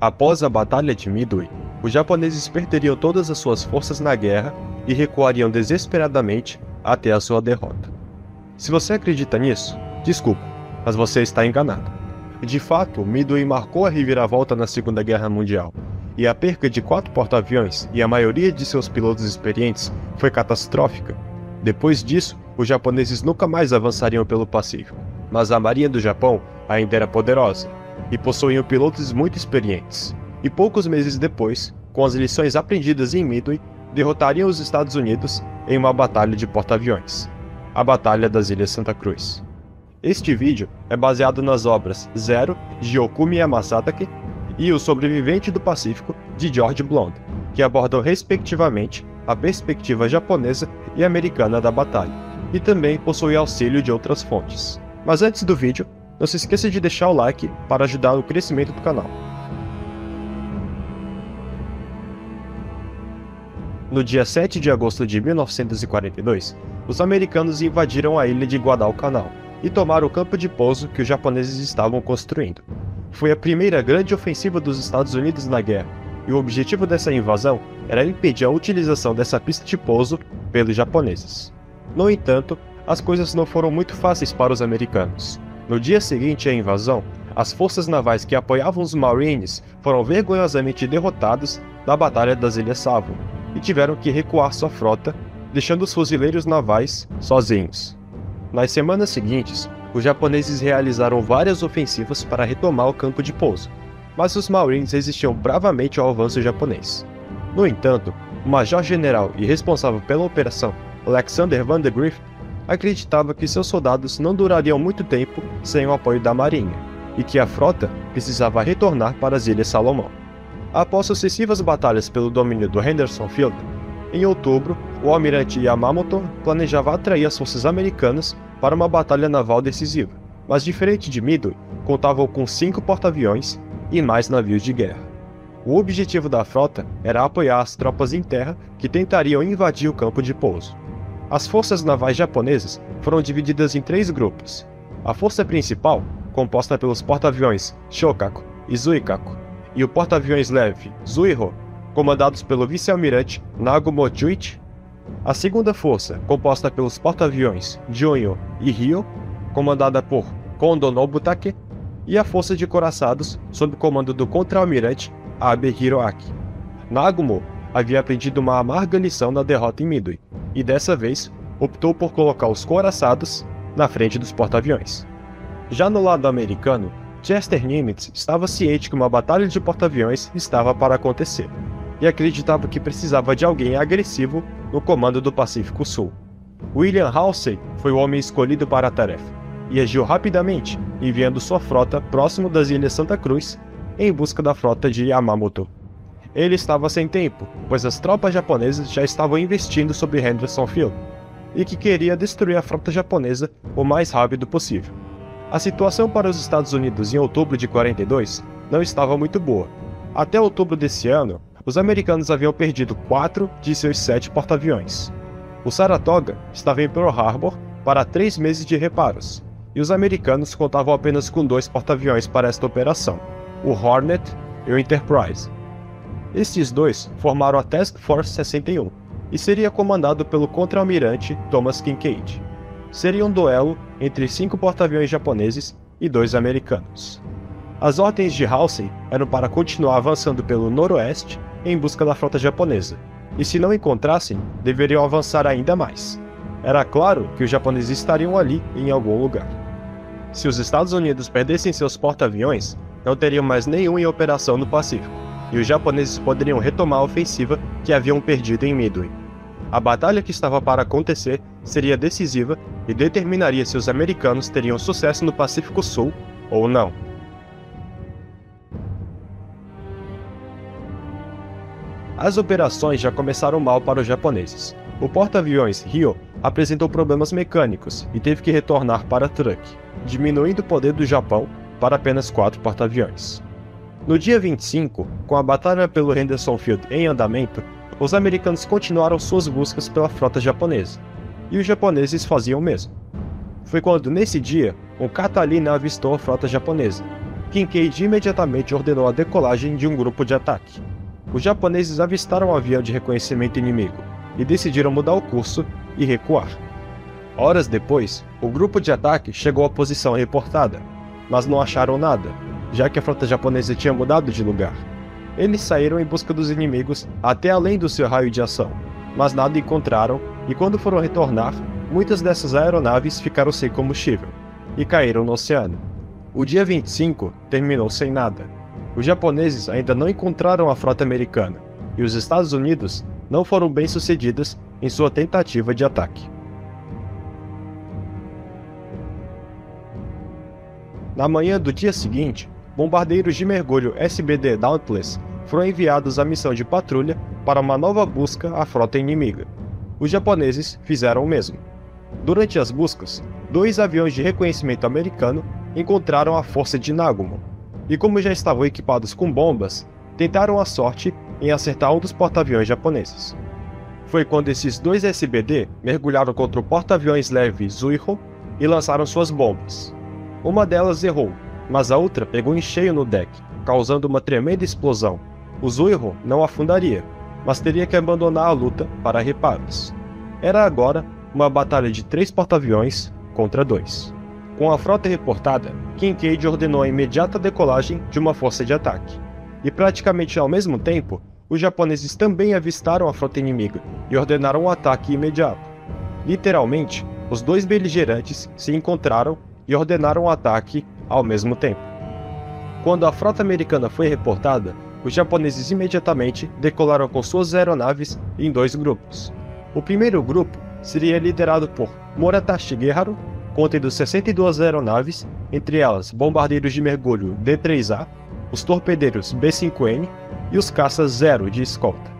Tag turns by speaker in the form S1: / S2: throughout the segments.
S1: Após a Batalha de Midway, os japoneses perderiam todas as suas forças na guerra e recuariam desesperadamente até a sua derrota. Se você acredita nisso, desculpa, mas você está enganado. De fato, Midway marcou a reviravolta na Segunda Guerra Mundial, e a perca de quatro porta-aviões e a maioria de seus pilotos experientes foi catastrófica. Depois disso, os japoneses nunca mais avançariam pelo Pacífico, mas a Marinha do Japão ainda era poderosa e possuía pilotos muito experientes. E poucos meses depois, com as lições aprendidas em Midway, derrotariam os Estados Unidos em uma batalha de porta-aviões, a Batalha das Ilhas Santa Cruz. Este vídeo é baseado nas obras Zero, de Okumi Yamasatake, e O Sobrevivente do Pacífico, de George Blonde, que abordam respectivamente a perspectiva japonesa e americana da batalha, e também possui auxílio de outras fontes. Mas antes do vídeo, não se esqueça de deixar o like para ajudar no crescimento do canal. No dia 7 de agosto de 1942, os americanos invadiram a ilha de Guadalcanal e tomaram o campo de pouso que os japoneses estavam construindo. Foi a primeira grande ofensiva dos Estados Unidos na guerra, e o objetivo dessa invasão era impedir a utilização dessa pista de pouso pelos japoneses. No entanto, as coisas não foram muito fáceis para os americanos. No dia seguinte à invasão, as forças navais que apoiavam os Marines foram vergonhosamente derrotados na Batalha das Ilhas Savo e tiveram que recuar sua frota, deixando os fuzileiros navais sozinhos. Nas semanas seguintes, os japoneses realizaram várias ofensivas para retomar o campo de pouso, mas os Marines resistiam bravamente ao avanço japonês. No entanto, o major-general e responsável pela operação, Alexander Van der Griffith, acreditava que seus soldados não durariam muito tempo sem o apoio da marinha, e que a frota precisava retornar para as Ilhas Salomão. Após sucessivas batalhas pelo domínio do Henderson Field, em outubro, o almirante Yamamoto planejava atrair as forças americanas para uma batalha naval decisiva, mas diferente de Midway, contavam com cinco porta-aviões e mais navios de guerra. O objetivo da frota era apoiar as tropas em terra que tentariam invadir o campo de pouso. As forças navais japonesas foram divididas em três grupos. A força principal, composta pelos porta-aviões Shokaku e Zuikaku, e o porta-aviões leve Zuiho, comandados pelo vice-almirante Nagumo Chuichi. A segunda força, composta pelos porta-aviões Junyo e Ryo, comandada por Kondo Nobutake, e a força de coraçados sob comando do contra-almirante Abe Hiroaki. Nagumo havia aprendido uma amarga lição na derrota em Midway, e dessa vez optou por colocar os coraçados na frente dos porta-aviões. Já no lado americano, Chester Nimitz estava ciente que uma batalha de porta-aviões estava para acontecer, e acreditava que precisava de alguém agressivo no comando do Pacífico Sul. William Halsey foi o homem escolhido para a tarefa, e agiu rapidamente, enviando sua frota próximo das Ilhas Santa Cruz em busca da frota de Yamamoto. Ele estava sem tempo, pois as tropas japonesas já estavam investindo sobre Henderson Field, e que queria destruir a frota japonesa o mais rápido possível. A situação para os Estados Unidos em outubro de 42 não estava muito boa. Até outubro desse ano, os americanos haviam perdido quatro de seus sete porta-aviões. O Saratoga estava em Pearl Harbor para três meses de reparos, e os americanos contavam apenas com dois porta-aviões para esta operação, o Hornet e o Enterprise. Estes dois formaram a Task Force 61 e seria comandado pelo contra-almirante Thomas Kincaid seria um duelo entre cinco porta-aviões japoneses e dois americanos. As ordens de Halsey eram para continuar avançando pelo noroeste em busca da frota japonesa, e se não encontrassem, deveriam avançar ainda mais. Era claro que os japoneses estariam ali em algum lugar. Se os Estados Unidos perdessem seus porta-aviões, não teriam mais nenhum em operação no Pacífico, e os japoneses poderiam retomar a ofensiva que haviam perdido em Midway. A batalha que estava para acontecer seria decisiva e determinaria se os americanos teriam sucesso no Pacífico Sul ou não. As operações já começaram mal para os japoneses. O porta-aviões Rio apresentou problemas mecânicos e teve que retornar para Truk, diminuindo o poder do Japão para apenas quatro porta-aviões. No dia 25, com a batalha pelo Henderson Field em andamento, os americanos continuaram suas buscas pela frota japonesa, e os japoneses faziam o mesmo. Foi quando, nesse dia, um Catalina avistou a frota japonesa, Kincaid imediatamente ordenou a decolagem de um grupo de ataque. Os japoneses avistaram o avião de reconhecimento inimigo e decidiram mudar o curso e recuar. Horas depois, o grupo de ataque chegou à posição reportada, mas não acharam nada, já que a frota japonesa tinha mudado de lugar. Eles saíram em busca dos inimigos até além do seu raio de ação, mas nada encontraram e quando foram retornar, muitas dessas aeronaves ficaram sem combustível e caíram no oceano. O dia 25 terminou sem nada. Os japoneses ainda não encontraram a frota americana e os Estados Unidos não foram bem sucedidos em sua tentativa de ataque. Na manhã do dia seguinte, bombardeiros de mergulho SBD Dauntless foram enviados à missão de patrulha para uma nova busca à frota inimiga. Os japoneses fizeram o mesmo. Durante as buscas, dois aviões de reconhecimento americano encontraram a força de Nagumo, e como já estavam equipados com bombas, tentaram a sorte em acertar um dos porta-aviões japoneses. Foi quando esses dois SBD mergulharam contra o porta-aviões leve Zuiho e lançaram suas bombas. Uma delas errou, mas a outra pegou em cheio no deck, causando uma tremenda explosão. O Zuiho não afundaria, mas teria que abandonar a luta para reparos. Era agora uma batalha de três porta-aviões contra dois. Com a frota reportada, Kincaid ordenou a imediata decolagem de uma força de ataque. E praticamente ao mesmo tempo, os japoneses também avistaram a frota inimiga e ordenaram um ataque imediato. Literalmente, os dois beligerantes se encontraram e ordenaram um ataque ao mesmo tempo. Quando a frota americana foi reportada, os japoneses imediatamente decolaram com suas aeronaves em dois grupos. O primeiro grupo seria liderado por Morata Shigeharu, contendo 62 aeronaves, entre elas bombardeiros de mergulho D-3A, os torpedeiros B-5N e os caças Zero de escolta.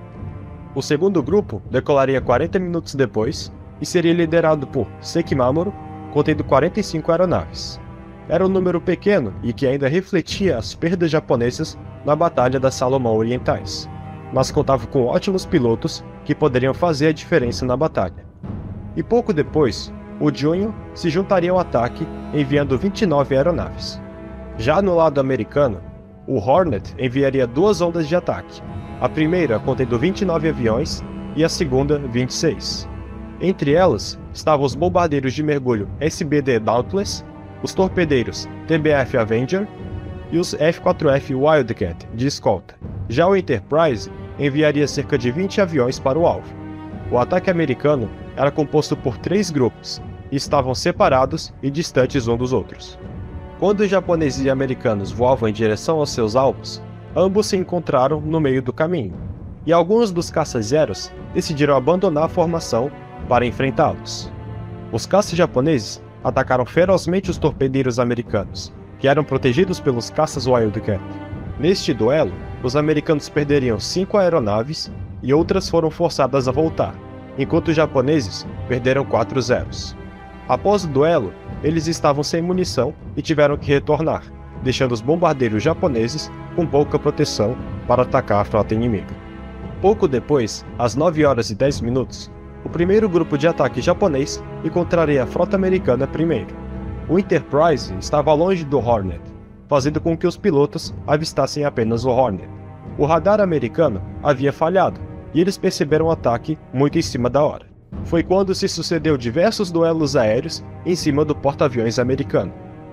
S1: O segundo grupo decolaria 40 minutos depois e seria liderado por Sekimamoro, contendo 45 aeronaves. Era um número pequeno e que ainda refletia as perdas japonesas na Batalha das Salomão Orientais, mas contava com ótimos pilotos que poderiam fazer a diferença na batalha. E pouco depois, o Junho se juntaria ao ataque, enviando 29 aeronaves. Já no lado americano, o Hornet enviaria duas ondas de ataque, a primeira contendo 29 aviões e a segunda 26. Entre elas estavam os bombardeiros de mergulho SBD Dauntless, os torpedeiros TBF Avenger e os F-4F Wildcat de escolta. Já o Enterprise enviaria cerca de 20 aviões para o alvo. O ataque americano era composto por três grupos e estavam separados e distantes um dos outros. Quando os japoneses e americanos voavam em direção aos seus alvos, ambos se encontraram no meio do caminho, e alguns dos caças zeros decidiram abandonar a formação para enfrentá-los. Os caças japoneses atacaram ferozmente os torpedeiros americanos, que eram protegidos pelos caças Wildcat. Neste duelo, os americanos perderiam cinco aeronaves e outras foram forçadas a voltar, enquanto os japoneses perderam quatro zeros. Após o duelo, eles estavam sem munição e tiveram que retornar, deixando os bombardeiros japoneses com pouca proteção para atacar a frota inimiga. Pouco depois, às 9 horas e 10 minutos, o primeiro grupo de ataque japonês encontraria a frota americana primeiro. O Enterprise estava longe do Hornet, fazendo com que os pilotos avistassem apenas o Hornet. O radar americano havia falhado e eles perceberam o ataque muito em cima da hora. Foi quando se sucedeu diversos duelos aéreos em cima do porta-aviões americano.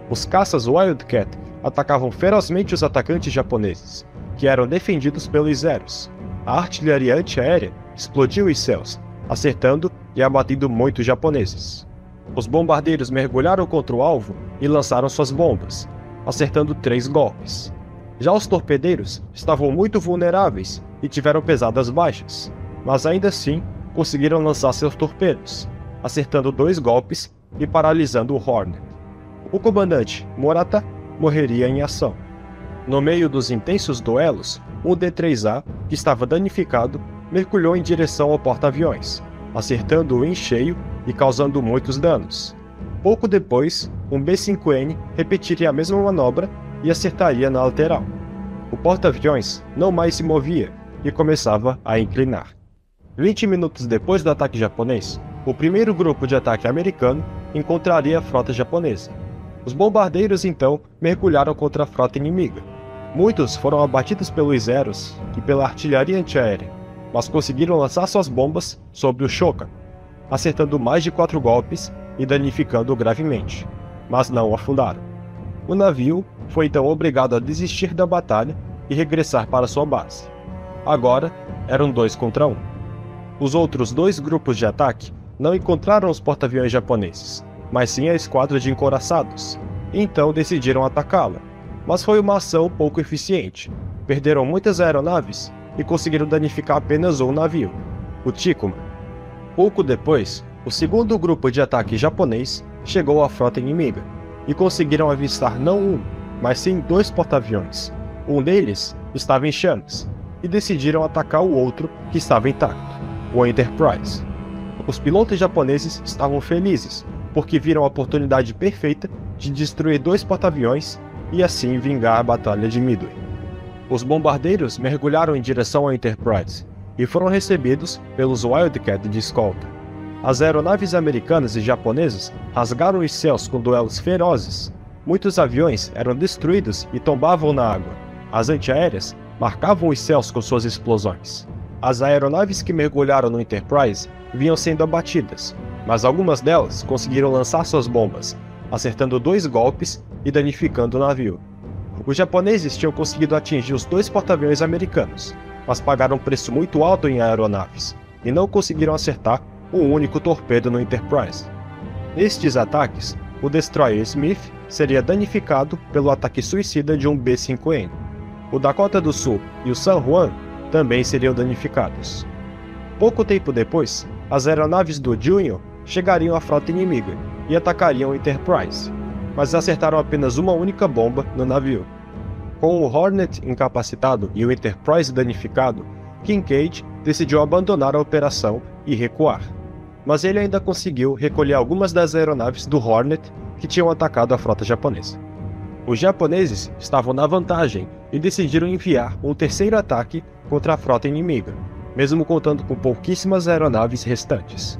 S1: Os caças Wildcat atacavam ferozmente os atacantes japoneses, que eram defendidos pelos Zeros. A artilharia antiaérea explodiu os céus, acertando e abatendo muitos japoneses. Os bombardeiros mergulharam contra o alvo e lançaram suas bombas, acertando três golpes. Já os torpedeiros estavam muito vulneráveis e tiveram pesadas baixas, mas ainda assim conseguiram lançar seus torpedos, acertando dois golpes e paralisando o Hornet. O comandante, Morata, morreria em ação. No meio dos intensos duelos, o D-3A, que estava danificado, mergulhou em direção ao porta-aviões, acertando-o em cheio e causando muitos danos. Pouco depois, um B-5N repetiria a mesma manobra e acertaria na lateral. O porta-aviões não mais se movia e começava a inclinar. 20 minutos depois do ataque japonês, o primeiro grupo de ataque americano encontraria a frota japonesa. Os bombardeiros então mergulharam contra a frota inimiga. Muitos foram abatidos pelos Zeros e pela artilharia antiaérea, mas conseguiram lançar suas bombas sobre o Shoka, acertando mais de quatro golpes e danificando-o gravemente, mas não o afundaram. O navio foi então obrigado a desistir da batalha e regressar para sua base. Agora eram dois contra um. Os outros dois grupos de ataque não encontraram os porta-aviões japoneses, mas sim a esquadra de encoraçados, então decidiram atacá-la. Mas foi uma ação pouco eficiente. Perderam muitas aeronaves e conseguiram danificar apenas um navio, o Tikuma. Pouco depois, o segundo grupo de ataque japonês chegou à frota inimiga e conseguiram avistar não um, mas sim dois porta-aviões. Um deles estava em chamas e decidiram atacar o outro que estava intacto, o Enterprise. Os pilotos japoneses estavam felizes porque viram a oportunidade perfeita de destruir dois porta-aviões e assim vingar a Batalha de Midway. Os bombardeiros mergulharam em direção ao Enterprise e foram recebidos pelos Wildcat de escolta. As aeronaves americanas e japonesas rasgaram os céus com duelos ferozes. Muitos aviões eram destruídos e tombavam na água. As antiaéreas marcavam os céus com suas explosões. As aeronaves que mergulharam no Enterprise vinham sendo abatidas, mas algumas delas conseguiram lançar suas bombas, acertando dois golpes e danificando o navio. Os japoneses tinham conseguido atingir os dois porta-aviões americanos, mas pagaram um preço muito alto em aeronaves e não conseguiram acertar um único torpedo no Enterprise. Nestes ataques, o destroyer Smith seria danificado pelo ataque suicida de um B-5N. O Dakota do Sul e o San Juan também seriam danificados. Pouco tempo depois, as aeronaves do Junho chegariam à frota inimiga e atacariam o Enterprise, mas acertaram apenas uma única bomba no navio. Com o Hornet incapacitado e o Enterprise danificado, Kincaid decidiu abandonar a operação e recuar mas ele ainda conseguiu recolher algumas das aeronaves do Hornet que tinham atacado a frota japonesa. Os japoneses estavam na vantagem e decidiram enviar um terceiro ataque contra a frota inimiga, mesmo contando com pouquíssimas aeronaves restantes.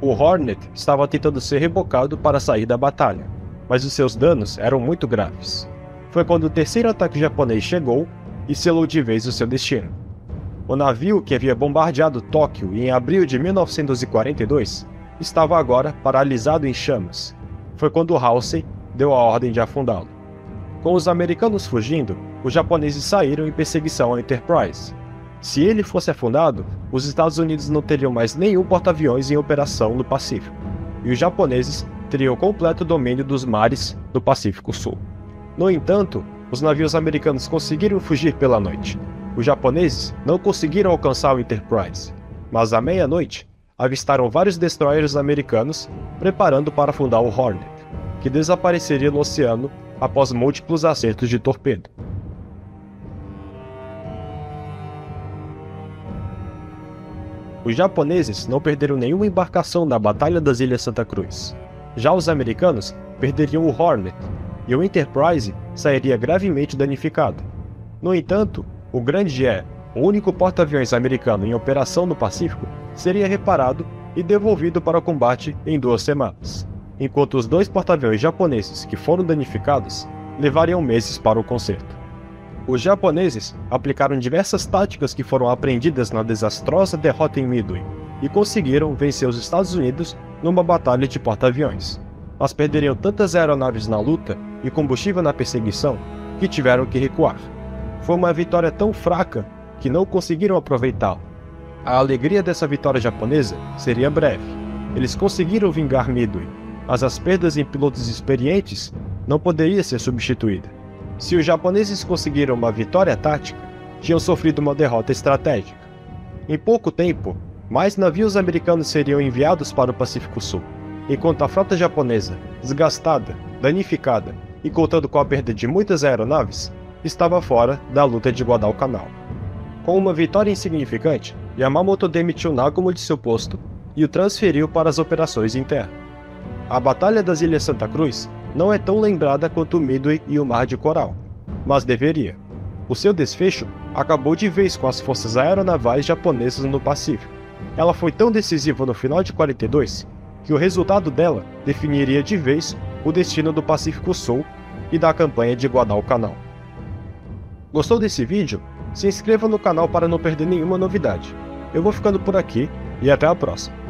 S1: O Hornet estava tentando ser rebocado para sair da batalha, mas os seus danos eram muito graves. Foi quando o terceiro ataque japonês chegou e selou de vez o seu destino. O navio que havia bombardeado Tóquio em abril de 1942 estava agora paralisado em chamas. Foi quando Halsey deu a ordem de afundá-lo. Com os americanos fugindo, os japoneses saíram em perseguição ao Enterprise. Se ele fosse afundado, os Estados Unidos não teriam mais nenhum porta-aviões em operação no Pacífico, e os japoneses teriam completo domínio dos mares do Pacífico Sul. No entanto, os navios americanos conseguiram fugir pela noite, os japoneses não conseguiram alcançar o Enterprise, mas à meia-noite avistaram vários destroyers americanos preparando para afundar o Hornet, que desapareceria no oceano após múltiplos acertos de torpedo. Os japoneses não perderam nenhuma embarcação na Batalha das Ilhas Santa Cruz. Já os americanos perderiam o Hornet, e o Enterprise sairia gravemente danificado. No entanto, o Grande é, o único porta-aviões americano em operação no Pacífico, seria reparado e devolvido para o combate em duas semanas, enquanto os dois porta-aviões japoneses que foram danificados levariam meses para o conserto. Os japoneses aplicaram diversas táticas que foram aprendidas na desastrosa derrota em Midway e conseguiram vencer os Estados Unidos numa batalha de porta-aviões. Mas perderiam tantas aeronaves na luta e combustível na perseguição que tiveram que recuar foi uma vitória tão fraca que não conseguiram aproveitá-la. A alegria dessa vitória japonesa seria breve. Eles conseguiram vingar Midway, mas as perdas em pilotos experientes não poderiam ser substituídas. Se os japoneses conseguiram uma vitória tática, tinham sofrido uma derrota estratégica. Em pouco tempo, mais navios americanos seriam enviados para o Pacífico Sul, enquanto a frota japonesa, desgastada, danificada e contando com a perda de muitas aeronaves, estava fora da luta de Guadalcanal. Com uma vitória insignificante, Yamamoto demitiu Nagumo de seu posto e o transferiu para as operações em terra. A Batalha das Ilhas Santa Cruz não é tão lembrada quanto Midway e o Mar de Coral, mas deveria. O seu desfecho acabou de vez com as forças aeronavais japonesas no Pacífico. Ela foi tão decisiva no final de 42 que o resultado dela definiria de vez o destino do Pacífico Sul e da campanha de Guadalcanal. Gostou desse vídeo? Se inscreva no canal para não perder nenhuma novidade. Eu vou ficando por aqui e até a próxima.